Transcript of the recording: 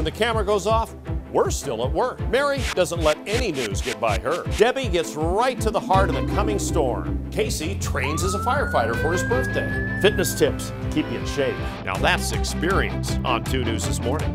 When the camera goes off, we're still at work. Mary doesn't let any news get by her. Debbie gets right to the heart of the coming storm. Casey trains as a firefighter for his birthday. Fitness tips keep you in shape. Now that's experience on 2 News this morning.